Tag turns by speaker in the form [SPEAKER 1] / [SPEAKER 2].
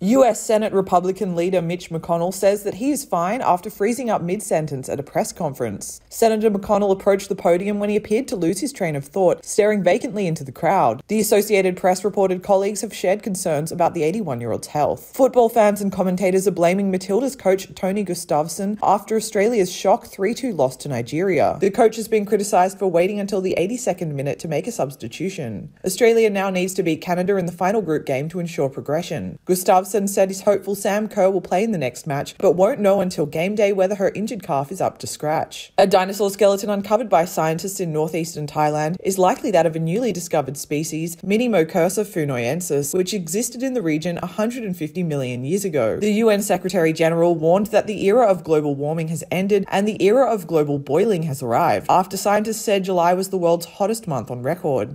[SPEAKER 1] US Senate Republican leader Mitch McConnell says that he is fine after freezing up mid sentence at a press conference. Senator McConnell approached the podium when he appeared to lose his train of thought, staring vacantly into the crowd. The Associated Press reported colleagues have shared concerns about the 81 year old's health. Football fans and commentators are blaming Matilda's coach Tony Gustavsson after Australia's shock 3 2 loss to Nigeria. The coach has been criticised for waiting until the 82nd minute to make a substitution. Australia now needs to beat Canada in the final group game to ensure progression. Said he's hopeful Sam Kerr will play in the next match, but won't know until game day whether her injured calf is up to scratch. A dinosaur skeleton uncovered by scientists in northeastern Thailand is likely that of a newly discovered species, Minimocursor phunoiensis, which existed in the region 150 million years ago. The UN Secretary General warned that the era of global warming has ended and the era of global boiling has arrived, after scientists said July was the world's hottest month on record.